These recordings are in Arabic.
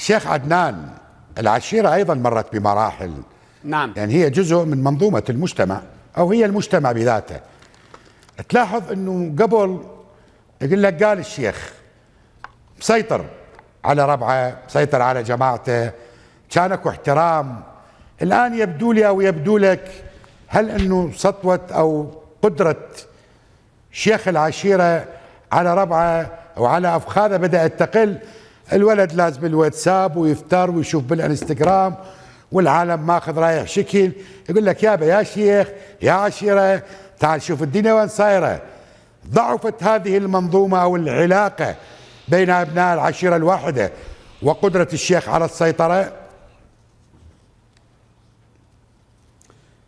شيخ عدنان العشيرة أيضا مرت بمراحل. نعم. يعني هي جزء من منظومة المجتمع أو هي المجتمع بذاته. تلاحظ أنه قبل يقول لك قال الشيخ مسيطر على ربعه مسيطر على جماعته كان أكو احترام. الآن يبدو لي أو يبدو لك هل أنه سطوة أو قدرة شيخ العشيرة على ربعه أو على أفخاذه بدأت تقل؟ الولد لازم الواتساب ويفتر ويشوف بالانستغرام والعالم ماخذ رايح شكل. يقول لك يابا يا شيخ يا عشيرة تعال شوف الدنيا وين صايرة. ضعفت هذه المنظومة أو العلاقة بين أبناء العشيرة الواحدة وقدرة الشيخ على السيطرة.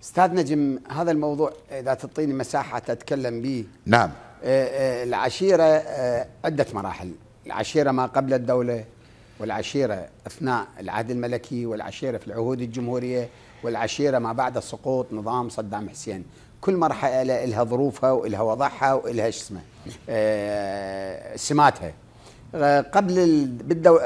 أستاذ نجم هذا الموضوع إذا تعطيني مساحة أتكلم به. نعم. آه، آه، العشيرة آه، عدة مراحل. العشيرة ما قبل الدولة والعشيرة أثناء العهد الملكي والعشيرة في العهود الجمهورية والعشيرة ما بعد سقوط نظام صدام حسين. كل مرحلة لها ظروفها ولها وضعها ولها شو اسمه سماتها. قبل ال... بالدو...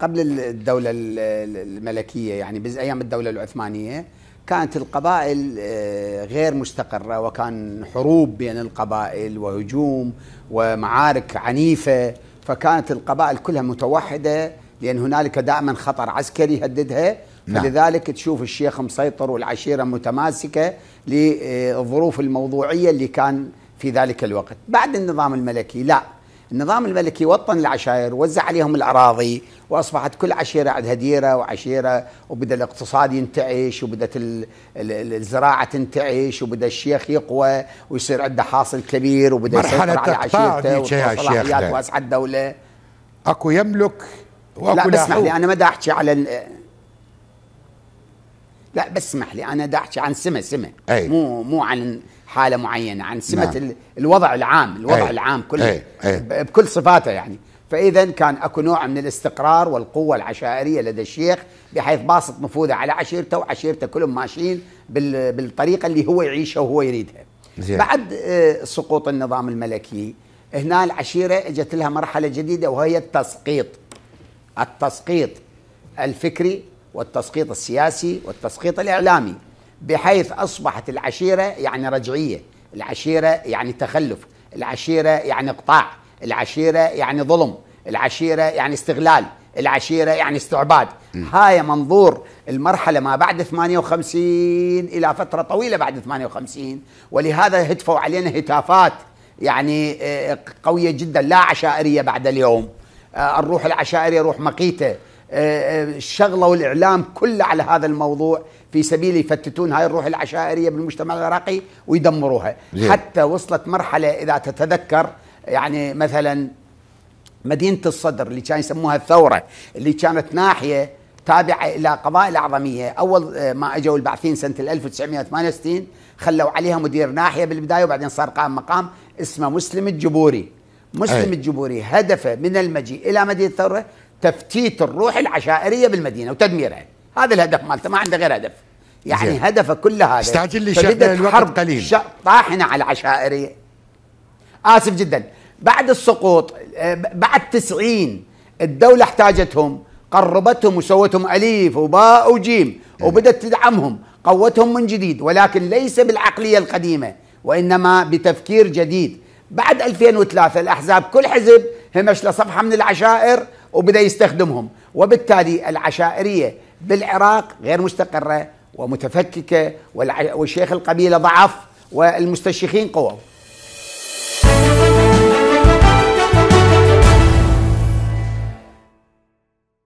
قبل الدولة الملكية يعني بايام الدولة العثمانية كانت القبائل آه، غير مستقرة وكان حروب بين القبائل وهجوم ومعارك عنيفة. فكانت القبائل كلها متوحدة لأن هنالك دائما خطر عسكري يهددها. نعم. فلذلك تشوف الشيخ مسيطر والعشيرة متماسكة للظروف الموضوعية اللي كان في ذلك الوقت. بعد النظام الملكي لا. النظام الملكي وطن العشائر وزع عليهم الأراضي وأصبحت كل عشيرة عندها ديرة وعشيرة وبدأ الاقتصاد ينتعش وبدأت الزراعة تنتعش وبدأ الشيخ يقوى ويصير عنده حاصل كبير وبدأ يسيطر على عشيرته وصلاحيات واسعة الدولة أكو يملك وأكو لا اسمح لي أنا ما أحكي على لا بس اسمح لي أنا دا احكي عن سمة سمة أي. مو مو عن حالة معينة عن سمة نعم. الوضع العام الوضع أي. العام كله أي. أي. بكل صفاته يعني فإذا كان أكو نوع من الاستقرار والقوة العشائرية لدى الشيخ بحيث باسط نفوذه على عشيرته وعشيرته كلهم ماشيين بالطريقة اللي هو يعيشها وهو يريدها زي. بعد آه، سقوط النظام الملكي هنا العشيرة إجت لها مرحلة جديدة وهي التسقيط التسقيط الفكري والتسقيط السياسي والتسقيط الإعلامي بحيث أصبحت العشيرة يعني رجعية العشيرة يعني تخلف العشيرة يعني إقطاع العشيرة يعني ظلم العشيرة يعني استغلال العشيرة يعني استعباد. هاي منظور المرحلة ما بعد 58 إلى فترة طويلة بعد 58 ولهذا هتفوا علينا هتافات يعني آه، قوية جدا لا عشائرية بعد اليوم. آه، الروح العشائرية روح مقيتة. الشغلة والإعلام كله على هذا الموضوع في سبيل يفتتون هاي الروح العشائرية بالمجتمع العراقي ويدمروها جي. حتى وصلت مرحلة إذا تتذكر يعني مثلا مدينة الصدر اللي كان يسموها الثورة اللي كانت ناحية تابعة إلى قبائل اعظميه أول آه، ما أجوا البعثين سنة 1968 خلوا عليها مدير ناحية بالبداية وبعدين صار قام مقام اسمه مسلم الجبوري مسلم أي. الجبوري هدفه من المجيء إلى مدينة الثورة تفتيت الروح العشائرية بالمدينة وتدميرها. هذا الهدف مالته ما عنده غير هدف. يعني زي. هدفه كل هذا. استعجل لي شيخنا الوقت قليل. طاحنة على العشائرية. آسف جدا. بعد السقوط آه، بعد تسعين الدولة احتاجتهم. قربتهم وسوتهم أليف وباء وجيم وبدت تدعمهم. قوتهم من جديد ولكن ليس بالعقلية القديمة وإنما بتفكير جديد. بعد 2003 الأحزاب كل حزب همش لصفحة من العشائر وبدأ يستخدمهم. وبالتالي العشائرية بالعراق غير مستقرة ومتفككة والشيخ القبيلة ضعف والمستشيخين قووا